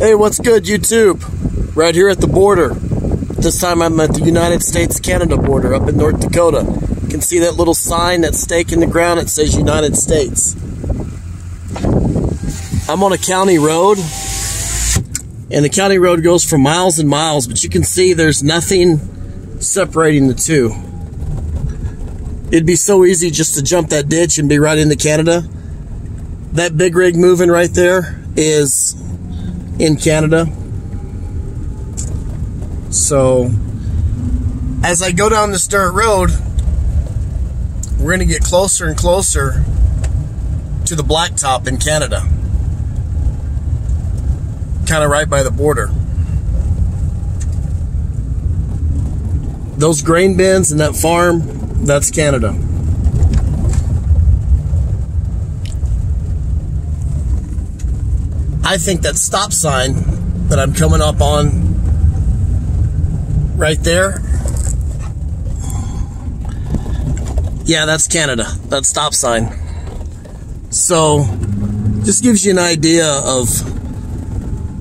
Hey, what's good, YouTube? Right here at the border. This time I'm at the United States Canada border up in North Dakota. You can see that little sign, that stake in the ground, it says United States. I'm on a county road, and the county road goes for miles and miles, but you can see there's nothing separating the two. It'd be so easy just to jump that ditch and be right into Canada. That big rig moving right there is in Canada. So, as I go down this dirt road, we're going to get closer and closer to the blacktop in Canada. Kind of right by the border. Those grain bins and that farm, that's Canada. I think that stop sign that I'm coming up on right there. Yeah, that's Canada. That stop sign. So, just gives you an idea of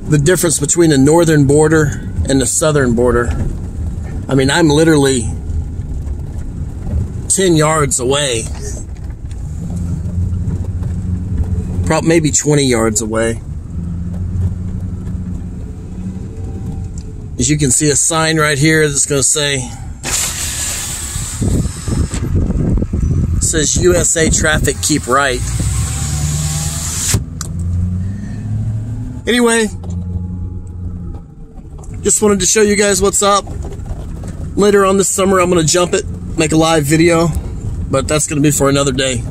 the difference between the northern border and the southern border. I mean, I'm literally 10 yards away. Probably maybe 20 yards away. As you can see a sign right here that's going to say says USA traffic keep right. Anyway, just wanted to show you guys what's up. Later on this summer I'm going to jump it, make a live video, but that's going to be for another day.